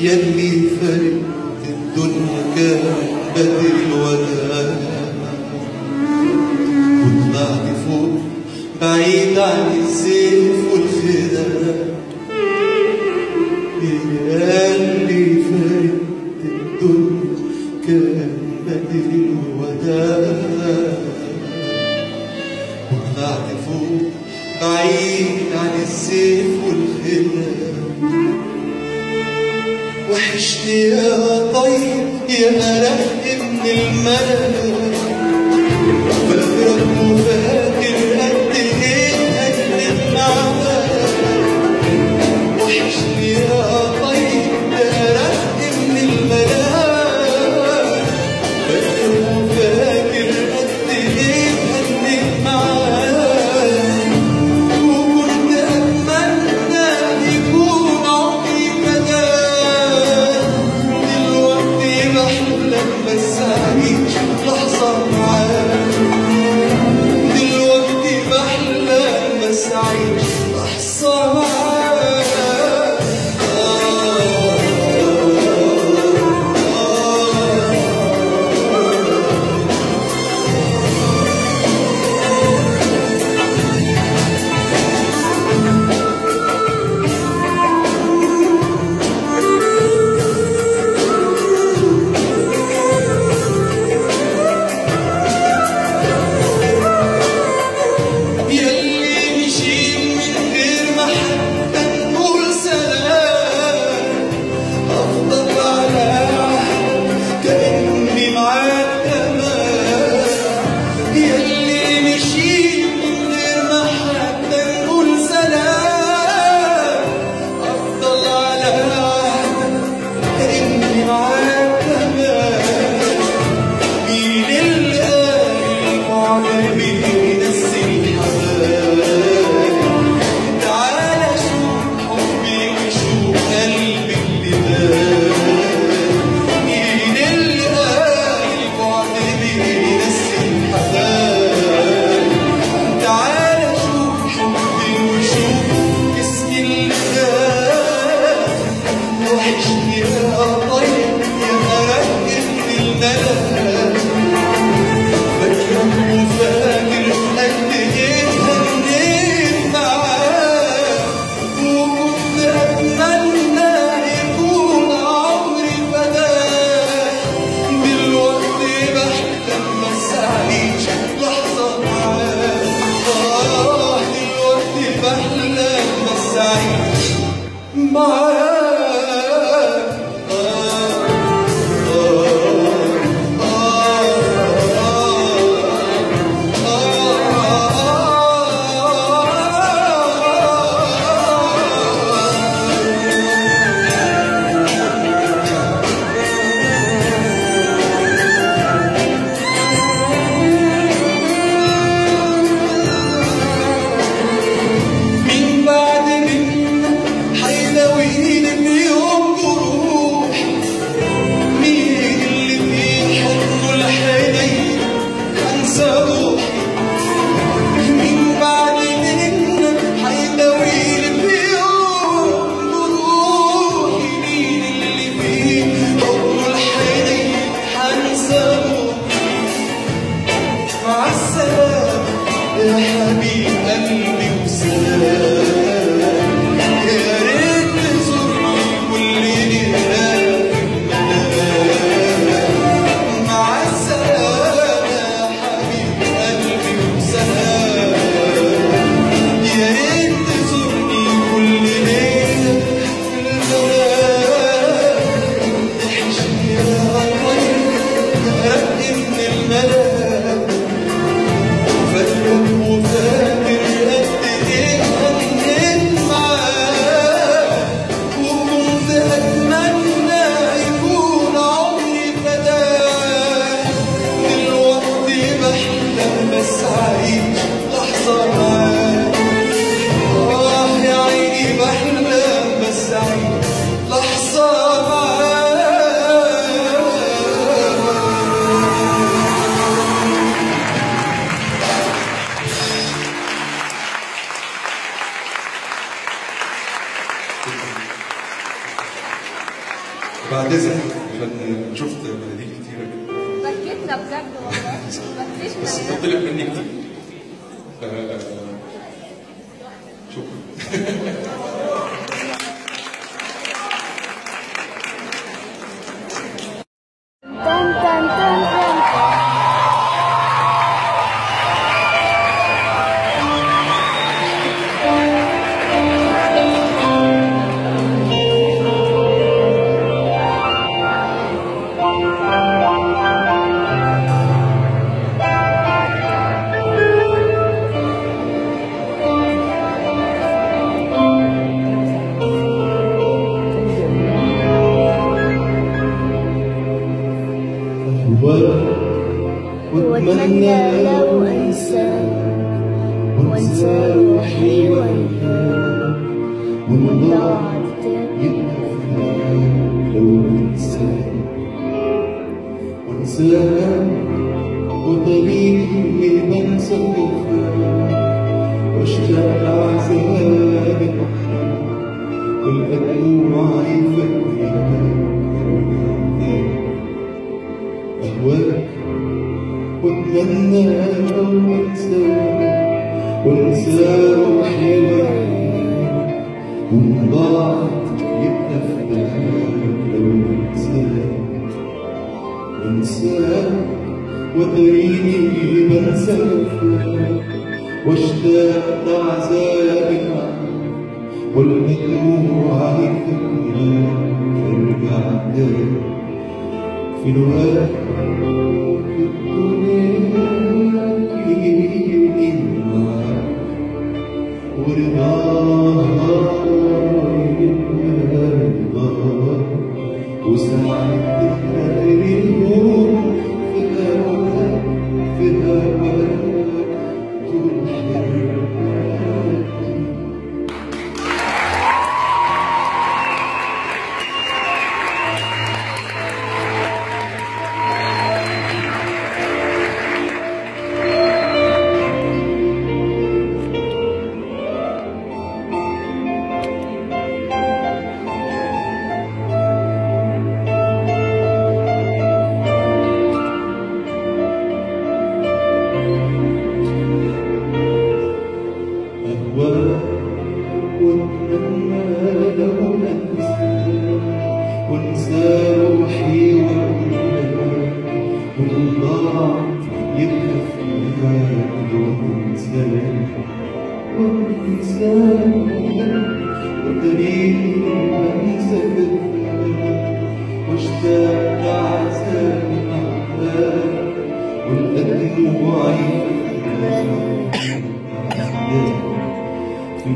يلي فرقت الدنيا كان بدر الوداع كنت بعد فوق بعيد عن الزين كان بدر الوداع ونعرف بعيد عن السيف والخلاف وحشت يا طيب يا ملك من الملل. مجنونه بجد والله. بس تطلب منك آه، شكرا. واتمنى لو انسى وانسى روحي وان ضاعت لو انساك وانساك وطريقي بنسى الوفاء واشتاق عذابك والأدموع يفكرك أهواك واتمنى لو انساك وانسى روحي وعينيك وان ضاعت يبقى فداك لو انساك وانساك وتريني بنسى وفاك واشتاق لعذابك والمدموع يفكرك ارجع تاني في لقاك Guru Maharaj. واشتاق لعذابي معاك والأدموع يفكرك في